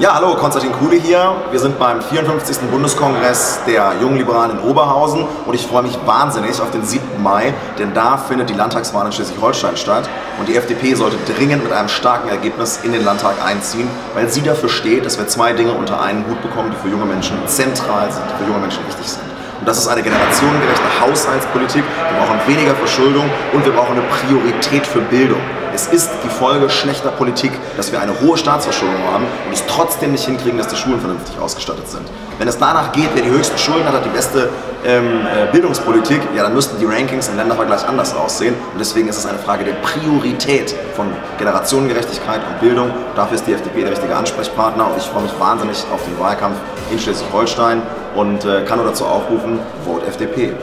Ja, hallo, Konstantin Kuhle hier. Wir sind beim 54. Bundeskongress der Jungen Liberalen in Oberhausen und ich freue mich wahnsinnig auf den 7. Mai, denn da findet die Landtagswahl in Schleswig-Holstein statt und die FDP sollte dringend mit einem starken Ergebnis in den Landtag einziehen, weil sie dafür steht, dass wir zwei Dinge unter einen Hut bekommen, die für junge Menschen zentral sind, die für junge Menschen wichtig sind. Und das ist eine generationengerechte Haushaltspolitik. Wir brauchen weniger Verschuldung und wir brauchen eine Priorität für Bildung. Es ist die Folge schlechter Politik, dass wir eine hohe Staatsverschuldung haben und es trotzdem nicht hinkriegen, dass die Schulen vernünftig ausgestattet sind. Wenn es danach geht, wer die höchsten Schulden hat, hat die beste ähm, äh, Bildungspolitik, ja, dann müssten die Rankings im Ländervergleich anders aussehen. Und deswegen ist es eine Frage der Priorität von Generationengerechtigkeit und Bildung. Dafür ist die FDP der richtige Ansprechpartner und ich freue mich wahnsinnig auf den Wahlkampf in Schleswig-Holstein und äh, kann nur dazu aufrufen, Vote FDP.